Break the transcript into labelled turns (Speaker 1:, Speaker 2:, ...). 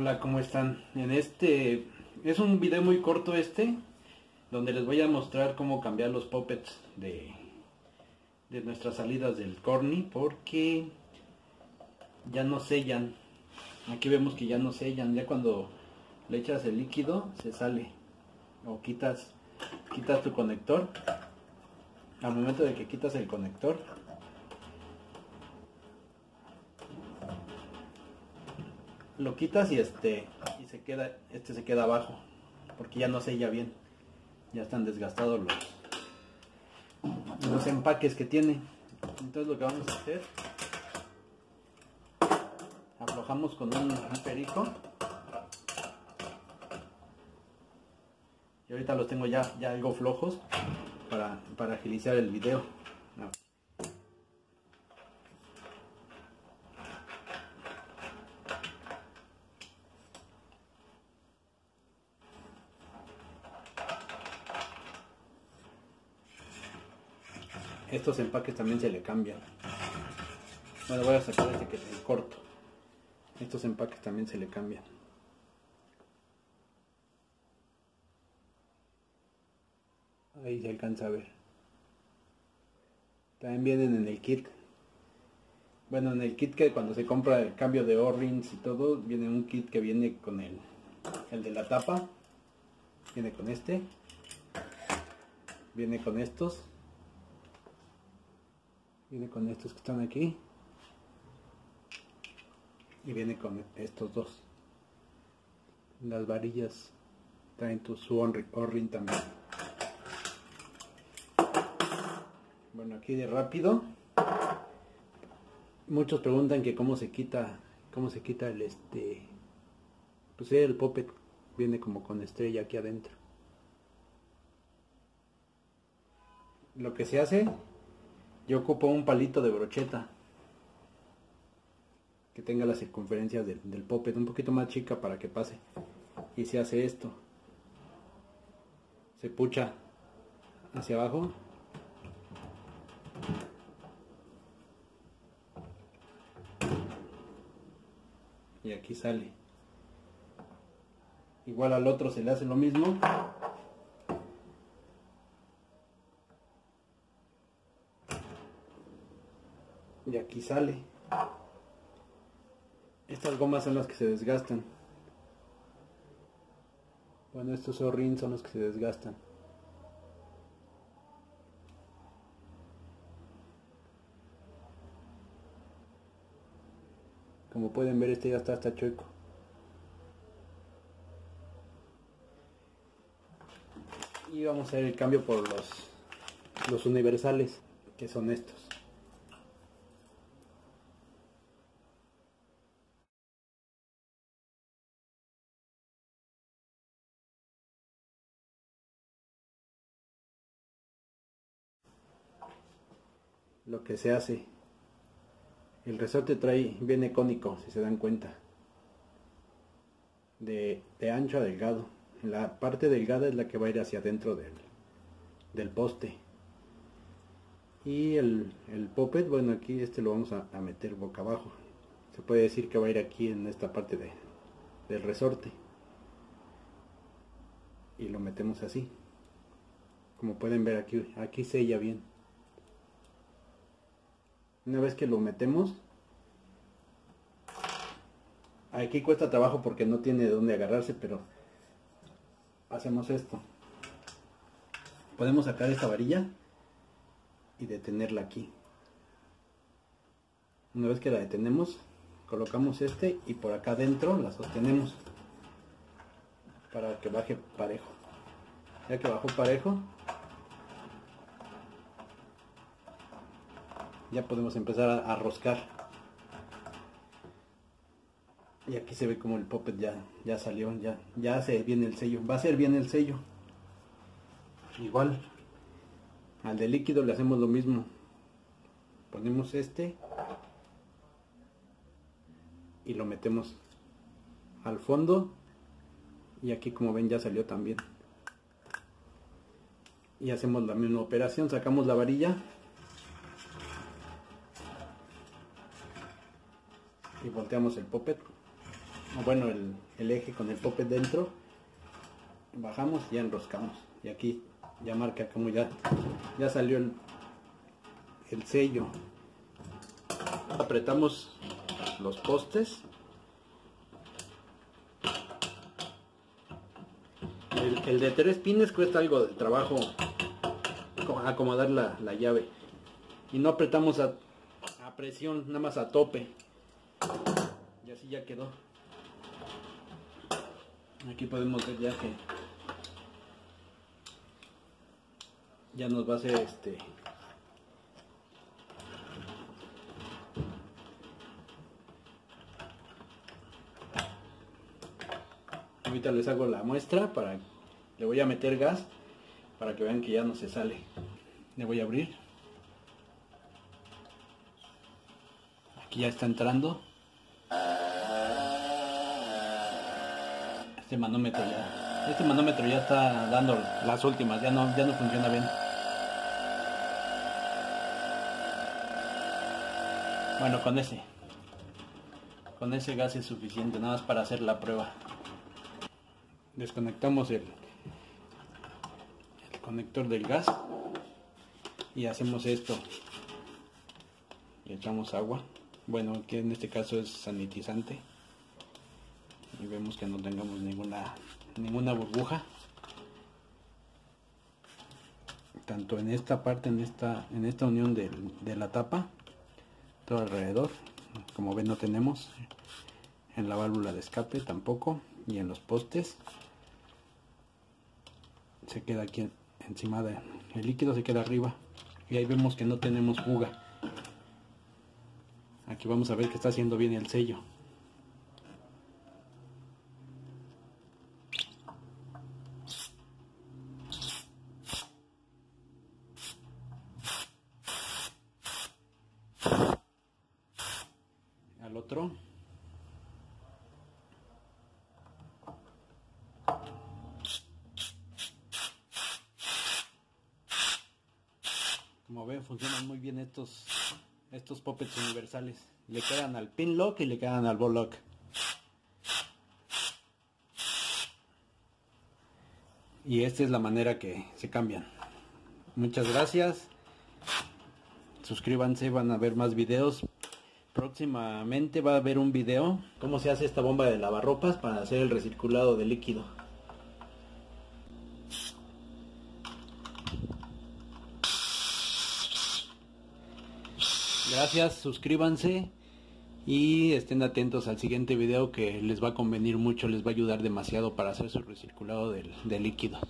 Speaker 1: Hola, ¿cómo están? En este es un video muy corto este donde les voy a mostrar cómo cambiar los puppets de, de nuestras salidas del corny porque ya no sellan. Aquí vemos que ya no sellan, ya cuando le echas el líquido se sale o quitas quitas tu conector. Al momento de que quitas el conector lo quitas y este y se queda este se queda abajo porque ya no sella bien. Ya están desgastados los los empaques que tiene. Entonces lo que vamos a hacer aflojamos con un, perico. Y ahorita los tengo ya ya algo flojos para, para agilizar el video estos empaques también se le cambian. Bueno voy a sacar este que es el corto. Estos empaques también se le cambian. Ahí se alcanza a ver. También vienen en el kit. Bueno en el kit que cuando se compra el cambio de O-rings y todo viene un kit que viene con el el de la tapa. Viene con este. Viene con estos viene con estos que están aquí. Y viene con estos dos. Las varillas traen tu su o-ring también. Bueno aquí de rápido. Muchos preguntan que cómo se quita cómo se quita el este pues el puppet. Viene como con estrella aquí adentro. Lo que se hace yo ocupo un palito de brocheta que tenga la circunferencia del, del poppet un poquito más chica para que pase. Y se hace esto. Se pucha hacia abajo. Y aquí sale. Igual al otro se le hace lo mismo. Y aquí sale. Estas gomas son las que se desgastan. Bueno estos o son los que se desgastan. Como pueden ver este ya está hasta chueco. Y vamos a hacer el cambio por los los universales que son estos lo que se hace. El resorte trae, viene cónico, si se dan cuenta. De, ancho a delgado. La parte delgada es la que va a ir hacia adentro del, del poste. Y el, el poppet, bueno aquí este lo vamos a, meter boca abajo. Se puede decir que va a ir aquí en esta parte de, del resorte. Y lo metemos así. Como pueden ver aquí, aquí sella bien. Una vez que lo metemos, aquí cuesta trabajo porque no tiene de dónde agarrarse, pero hacemos esto. Podemos sacar esta varilla y detenerla aquí. Una vez que la detenemos, colocamos este y por acá adentro la sostenemos para que baje parejo. Ya que bajó parejo, ya podemos empezar a, roscar. Y aquí se ve como el puppet ya, ya salió, ya, ya hace bien el sello, va a ser bien el sello. Igual al de líquido le hacemos lo mismo. Ponemos este y lo metemos al fondo. Y aquí como ven ya salió también. Y hacemos la misma operación sacamos la varilla volteamos el poppet bueno, el, eje con el poppet dentro. Bajamos y enroscamos. Y aquí ya marca como ya, ya salió el, el sello. Apretamos los postes. El, el de tres pines cuesta algo de trabajo acomodar la, la llave. Y no apretamos a, a presión, nada más a tope. Y así ya quedó. Aquí podemos ver ya que ya nos va a hacer este ahorita les hago la muestra para le voy a meter gas para que vean que ya no se sale. Le voy a abrir. Aquí ya está entrando este manómetro ya este manómetro ya está dando las últimas ya no ya no funciona bien. Bueno con ese con ese gas es suficiente nada más para hacer la prueba. Desconectamos el, el conector del gas y hacemos esto. Le echamos agua. Bueno que en este caso es sanitizante y vemos que no tengamos ninguna ninguna burbuja. Tanto en esta parte en esta en esta unión de, de la tapa todo alrededor como ven no tenemos. En la válvula de escape tampoco y en los postes. Se queda aquí encima del líquido se queda arriba y ahí vemos que no tenemos fuga. Aquí vamos a ver que está haciendo bien el sello otro. Como ven funcionan muy bien estos estos poppets universales. Le quedan al pin lock y le quedan al ball lock. Y esta es la manera que se cambian. Muchas gracias. Suscríbanse van a ver más videos próximamente va a haber un video cómo se hace esta bomba de lavarropas para hacer el recirculado de líquido Gracias, suscríbanse y estén atentos al siguiente video que les va a convenir mucho, les va a ayudar demasiado para hacer su recirculado de, de líquidos.